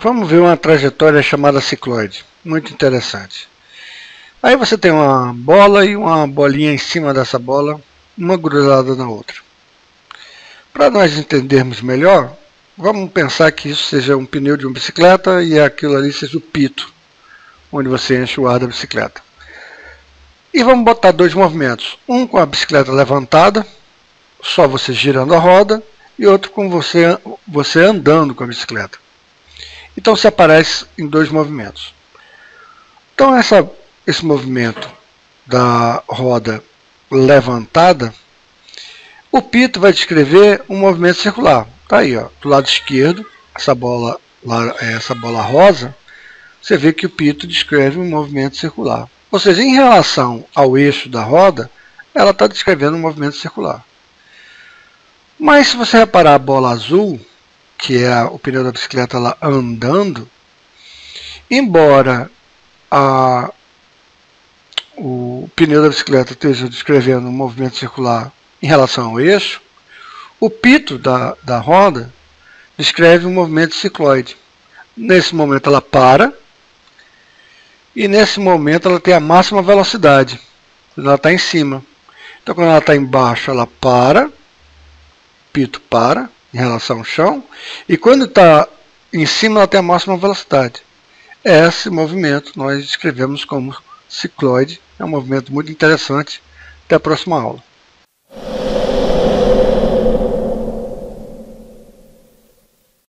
vamos ver uma trajetória chamada cicloide, muito interessante. Aí você tem uma bola e uma bolinha em cima dessa bola, uma grudada na outra. Para nós entendermos melhor, vamos pensar que isso seja um pneu de uma bicicleta e aquilo ali seja o pito, onde você enche o ar da bicicleta. E vamos botar dois movimentos, um com a bicicleta levantada, só você girando a roda, e outro com você, você andando com a bicicleta. Então se aparece em dois movimentos. Então essa, esse movimento da roda levantada, o pito vai descrever um movimento circular. Está aí, ó, do lado esquerdo, essa bola, essa bola rosa, você vê que o pito descreve um movimento circular. Ou seja, em relação ao eixo da roda, ela está descrevendo um movimento circular. Mas se você reparar a bola azul, que é o pneu da bicicleta lá andando, embora a, o pneu da bicicleta esteja descrevendo um movimento circular em relação ao eixo, o pito da, da roda descreve um movimento cicloide. Nesse momento ela para, e nesse momento ela tem a máxima velocidade, quando ela está em cima. Então quando ela está embaixo ela para, pito para em relação ao chão, e quando está em cima ela tem a máxima velocidade. Esse movimento nós descrevemos como cicloide, é um movimento muito interessante. Até a próxima aula.